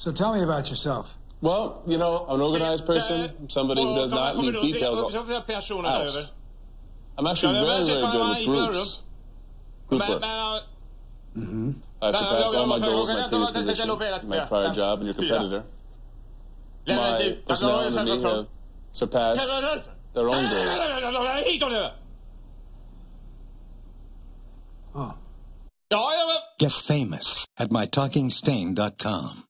So tell me about yourself. Well, you know, I'm an organized person, somebody who does not leave details out. I'm actually very, very good with groups. Group work. Mm-hmm. I've surpassed all my goals my previous position, my prior job, and your competitor. My personality and me have surpassed their own goals. Get famous at mytalkingstain.com.